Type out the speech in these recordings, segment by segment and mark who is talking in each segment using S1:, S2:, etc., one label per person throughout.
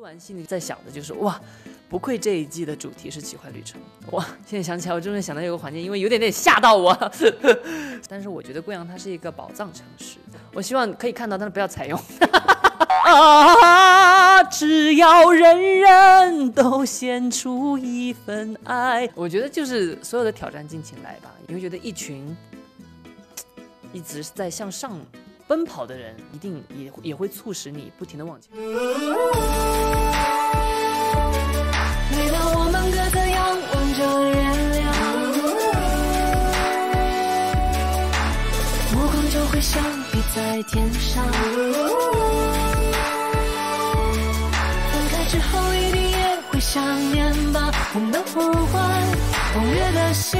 S1: 录完心里在想的就是哇，不愧这一季的主题是奇幻旅程哇！现在想起来，我真的想到有个环节，因为有点点吓到我。但是我觉得贵阳它是一个宝藏城市，我希望可以看到，但是不要采用。啊，只要人人都献出一份爱，我觉得就是所有的挑战尽情来吧。你会觉得一群一直在向上。奔跑的人一定也也会促使你不停的往前。每当我们各自仰望着月亮，目光就会相依在天上。分开之后一定也会想念吧，我们的呼唤，红月的心。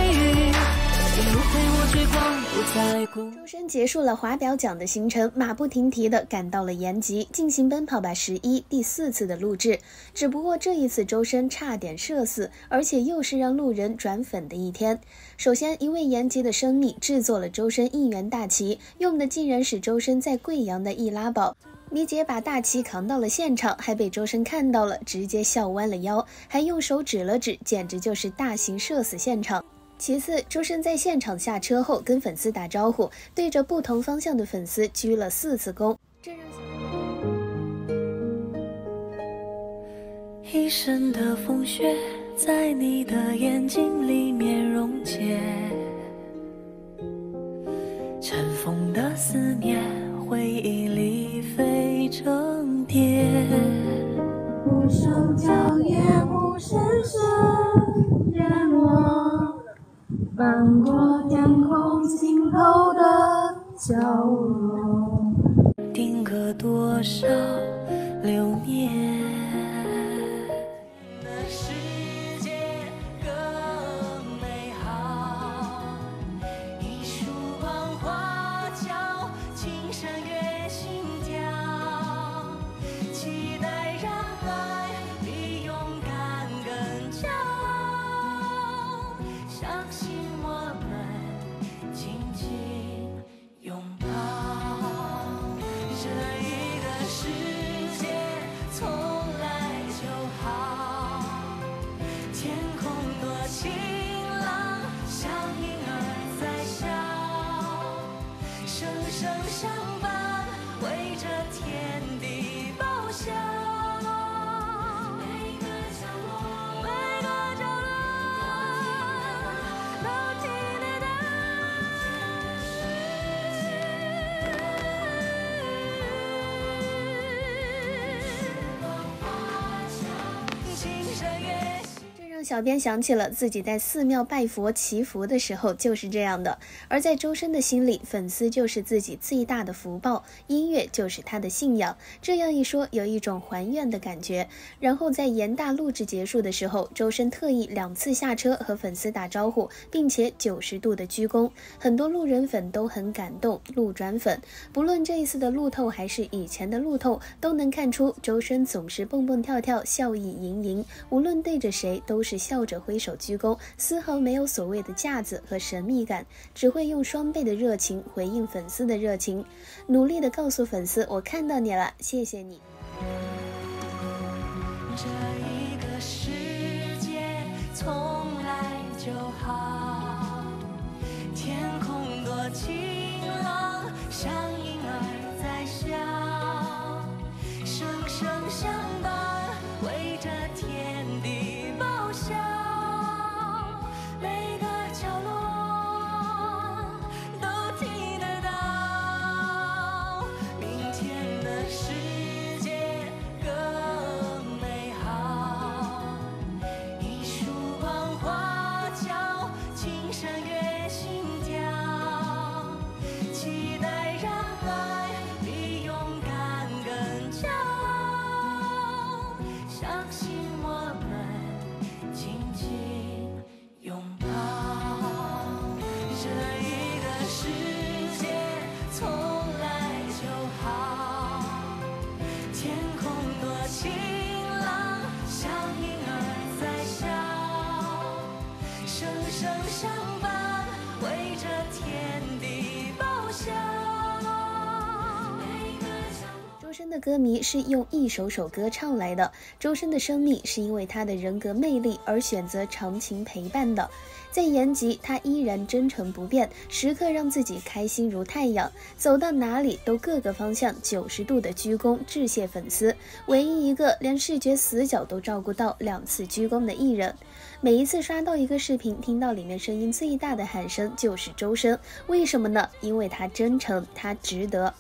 S1: 周深结束了华表奖的行程，马不停蹄的赶到了延吉进行《奔跑吧十一》第四次的录制。只不过这一次周深差点社死，而且又是让路人转粉的一天。首先，一位延吉的生米制作了周深应援大旗，用的竟然是周深在贵阳的易拉宝。米姐把大旗扛到了现场，还被周深看到了，直接笑弯了腰，还用手指了指，简直就是大型社死现场。其次，周深在现场下车后跟粉丝打招呼，对着不同方向的粉丝鞠了四次躬，这让一身的风雪在你的眼睛里面溶解，尘封的思念回忆里飞成蝶，不手脚也不伸手，淹没。漫过天空尽头的角落，定格多少？小编想起了自己在寺庙拜佛祈福的时候就是这样的，而在周深的心里，粉丝就是自己最大的福报，音乐就是他的信仰。这样一说，有一种还愿的感觉。然后在严大录制结束的时候，周深特意两次下车和粉丝打招呼，并且九十度的鞠躬，很多路人粉都很感动。路转粉，不论这一次的路透还是以前的路透，都能看出周深总是蹦蹦跳跳，笑意盈盈，无论对着谁都是。笑着挥手鞠躬，丝毫没有所谓的架子和神秘感，只会用双倍的热情回应粉丝的热情，努力的告诉粉丝：“我看到你了，谢谢你。”这一个世界从来就好，天空多晴朗，像婴
S2: 歌迷是用一首首歌唱来的。周深的生命是因为他的人格魅力而选择长情陪伴的。在延吉，他依然真诚不变，时刻让自己开心如太阳，走到哪里都各个方向九十度的鞠躬致谢粉丝，唯一一个连视觉死角都照顾到两次鞠躬的艺人。每一次刷到一个视频，听到里面声音最大的喊声就是周深，为什么呢？因为他真诚，他值得。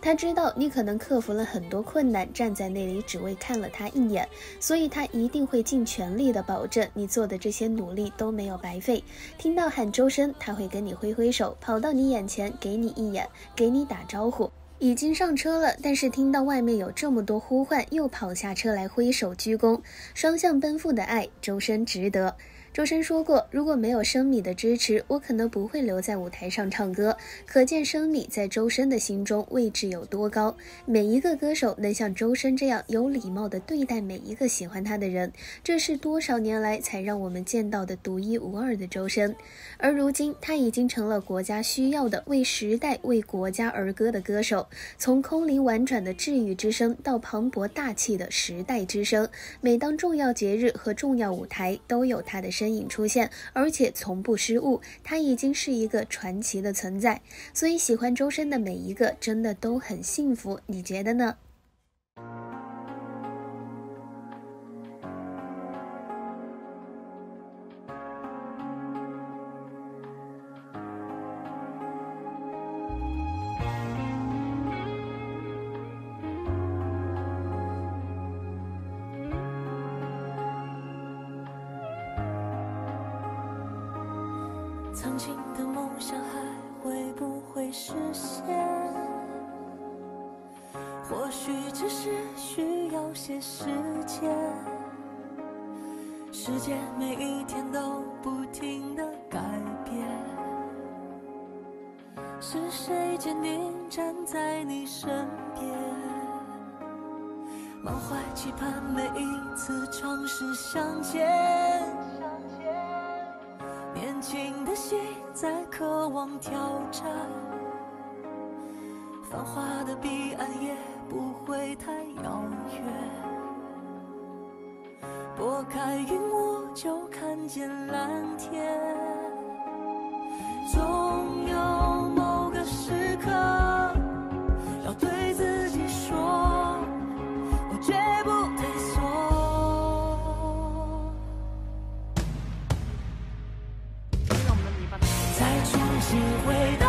S2: 他知道你可能克服了很多困难，站在那里只为看了他一眼，所以他一定会尽全力的保证你做的这些努力都没有白费。听到喊周深，他会跟你挥挥手，跑到你眼前给你一眼，给你打招呼。已经上车了，但是听到外面有这么多呼唤，又跑下车来挥手鞠躬，双向奔赴的爱，周深值得。周深说过：“如果没有生米的支持，我可能不会留在舞台上唱歌。”可见生米在周深的心中位置有多高。每一个歌手能像周深这样有礼貌地对待每一个喜欢他的人，这是多少年来才让我们见到的独一无二的周深。而如今，他已经成了国家需要的为时代、为国家而歌的歌手。从空灵婉转的治愈之声，到磅礴大气的时代之声，每当重要节日和重要舞台，都有他的身。身影出现，而且从不失误，他已经是一个传奇的存在。所以喜欢周深的每一个，真的都很幸福。你觉得呢？
S1: 曾经的梦想还会不会实现？或许只是需要些时间。世界每一天都不停的改变，是谁坚定站在你身边？满怀期盼，每一次尝试相见。年轻的心在渴望挑战，繁华的彼岸也不会太遥远。拨开云雾就看见蓝天。心会